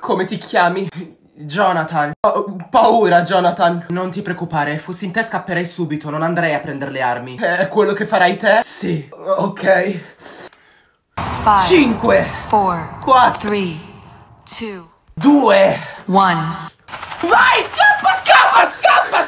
Come ti chiami? Jonathan. Ho paura, Jonathan. Non ti preoccupare, fossi in te scapperei subito, non andrei a prendere le armi. È quello che farai te? Sì. Ok. 5, 4, three, two, 2. 1 Vai, scappa, scappa, scappa!